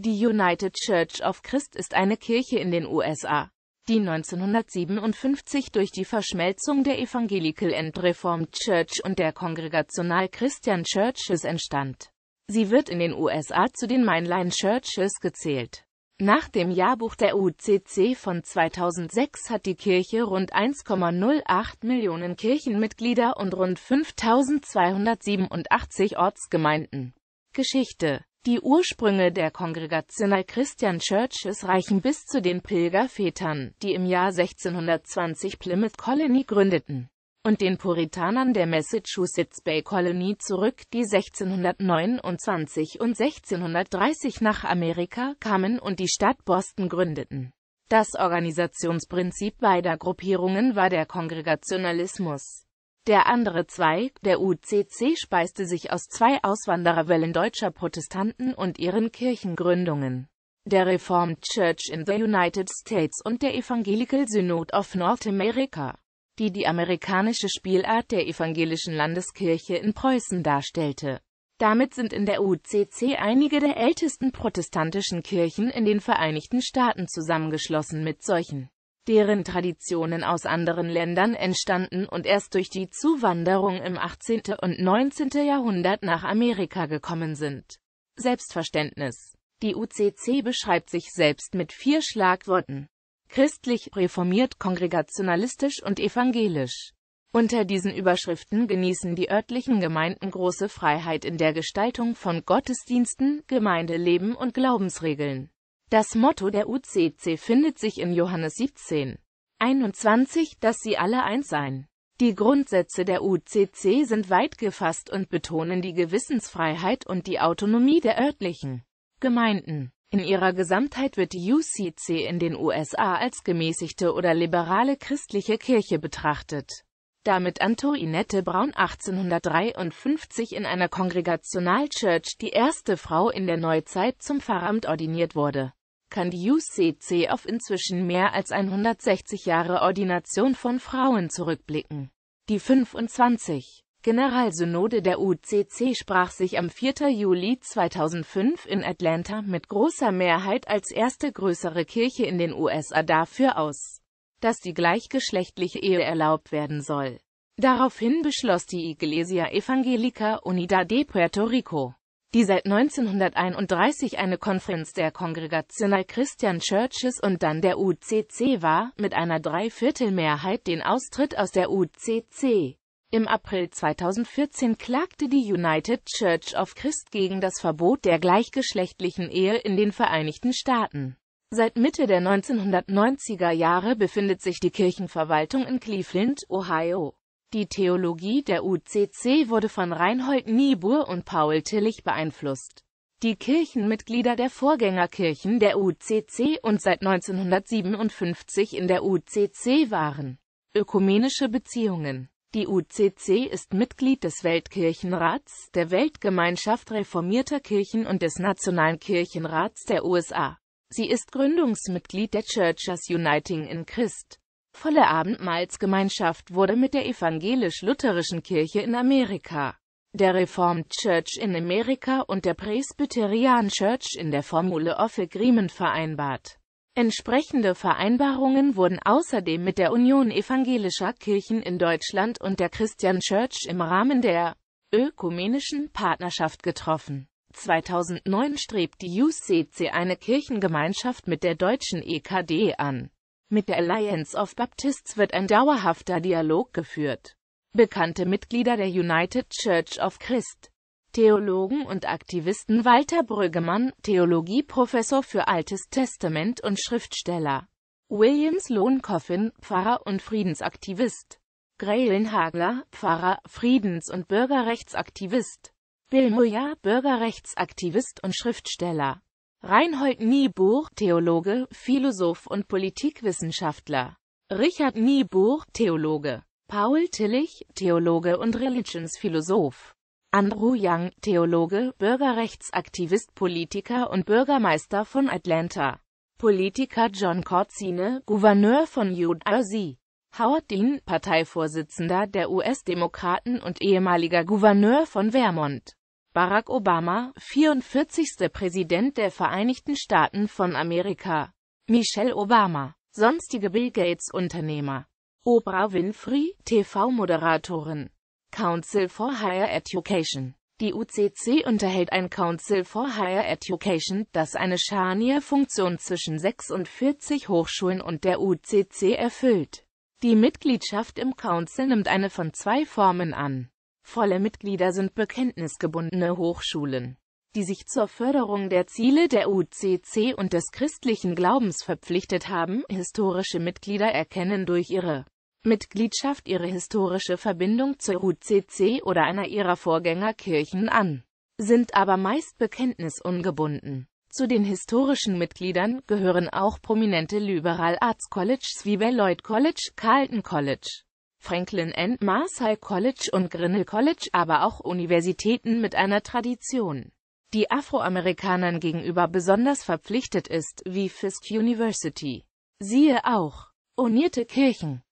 Die United Church of Christ ist eine Kirche in den USA, die 1957 durch die Verschmelzung der Evangelical and Reformed Church und der Congregational Christian Churches entstand. Sie wird in den USA zu den Mainline Churches gezählt. Nach dem Jahrbuch der UCC von 2006 hat die Kirche rund 1,08 Millionen Kirchenmitglieder und rund 5287 Ortsgemeinden. Geschichte Die Ursprünge der Congregational Christian Churches reichen bis zu den Pilgervätern, die im Jahr 1620 Plymouth Colony gründeten und den Puritanern der Massachusetts Bay Colony zurück, die 1629 und 1630 nach Amerika kamen und die Stadt Boston gründeten. Das Organisationsprinzip beider Gruppierungen war der Kongregationalismus. Der andere Zweig, der UCC, speiste sich aus zwei Auswandererwellen deutscher Protestanten und ihren Kirchengründungen der Reformed Church in the United States und der Evangelical Synod of North America die die amerikanische Spielart der evangelischen Landeskirche in Preußen darstellte. Damit sind in der UCC einige der ältesten protestantischen Kirchen in den Vereinigten Staaten zusammengeschlossen mit solchen, deren Traditionen aus anderen Ländern entstanden und erst durch die Zuwanderung im 18. und 19. Jahrhundert nach Amerika gekommen sind. Selbstverständnis Die UCC beschreibt sich selbst mit vier Schlagworten christlich, reformiert, kongregationalistisch und evangelisch. Unter diesen Überschriften genießen die örtlichen Gemeinden große Freiheit in der Gestaltung von Gottesdiensten, Gemeindeleben und Glaubensregeln. Das Motto der UCC findet sich in Johannes 17, 21, dass sie alle eins seien. Die Grundsätze der UCC sind weit gefasst und betonen die Gewissensfreiheit und die Autonomie der örtlichen Gemeinden. In ihrer Gesamtheit wird die UCC in den USA als gemäßigte oder liberale christliche Kirche betrachtet. Damit Antoinette Braun 1853 in einer Kongregational Church die erste Frau in der Neuzeit zum Pfarramt ordiniert wurde, kann die UCC auf inzwischen mehr als 160 Jahre Ordination von Frauen zurückblicken. Die 25 Generalsynode der UCC sprach sich am 4. Juli 2005 in Atlanta mit großer Mehrheit als erste größere Kirche in den USA dafür aus, dass die gleichgeschlechtliche Ehe erlaubt werden soll. Daraufhin beschloss die Iglesia Evangelica Unida de Puerto Rico, die seit 1931 eine Konferenz der Congregational Christian Churches und dann der UCC war, mit einer Dreiviertelmehrheit den Austritt aus der UCC. Im April 2014 klagte die United Church of Christ gegen das Verbot der gleichgeschlechtlichen Ehe in den Vereinigten Staaten. Seit Mitte der 1990er Jahre befindet sich die Kirchenverwaltung in Cleveland, Ohio. Die Theologie der UCC wurde von Reinhold Niebuhr und Paul Tillich beeinflusst. Die Kirchenmitglieder der Vorgängerkirchen der UCC und seit 1957 in der UCC waren ökumenische Beziehungen die UCC ist Mitglied des Weltkirchenrats, der Weltgemeinschaft reformierter Kirchen und des Nationalen Kirchenrats der USA. Sie ist Gründungsmitglied der Churches Uniting in Christ. Volle Abendmahlsgemeinschaft wurde mit der evangelisch-lutherischen Kirche in Amerika, der Reformed Church in Amerika und der Presbyterian Church in der Formule of Agreement vereinbart Entsprechende Vereinbarungen wurden außerdem mit der Union evangelischer Kirchen in Deutschland und der Christian Church im Rahmen der Ökumenischen Partnerschaft getroffen. 2009 strebt die UCC eine Kirchengemeinschaft mit der deutschen EKD an. Mit der Alliance of Baptists wird ein dauerhafter Dialog geführt. Bekannte Mitglieder der United Church of Christ Theologen und Aktivisten Walter Brüggemann, Theologieprofessor für Altes Testament und Schriftsteller. William Sloan Coffin, Pfarrer und Friedensaktivist. Graylin Hagler, Pfarrer, Friedens- und Bürgerrechtsaktivist. Bill Moyer, Bürgerrechtsaktivist und Schriftsteller. Reinhold Niebuhr, Theologe, Philosoph und Politikwissenschaftler. Richard Niebuhr, Theologe. Paul Tillich, Theologe und Religionsphilosoph. Andrew Young, Theologe, Bürgerrechtsaktivist Politiker und Bürgermeister von Atlanta. Politiker John Corzine, Gouverneur von New Jersey. Howard Dean, Parteivorsitzender der US-Demokraten und ehemaliger Gouverneur von Vermont. Barack Obama, 44. Präsident der Vereinigten Staaten von Amerika. Michelle Obama, sonstige Bill Gates Unternehmer. Oprah Winfrey, TV-Moderatorin. Council for Higher Education. Die UCC unterhält ein Council for Higher Education, das eine Scharnierfunktion zwischen 46 Hochschulen und der UCC erfüllt. Die Mitgliedschaft im Council nimmt eine von zwei Formen an. Volle Mitglieder sind bekenntnisgebundene Hochschulen, die sich zur Förderung der Ziele der UCC und des christlichen Glaubens verpflichtet haben. Historische Mitglieder erkennen durch ihre Mitgliedschaft ihre historische Verbindung zur UCC oder einer ihrer Vorgängerkirchen an, sind aber meist bekenntnisungebunden. Zu den historischen Mitgliedern gehören auch prominente Liberal Arts Colleges wie Beloit College, Carleton College, Franklin and Marshall College und Grinnell College, aber auch Universitäten mit einer Tradition, die Afroamerikanern gegenüber besonders verpflichtet ist, wie Fisk University. Siehe auch Unierte Kirchen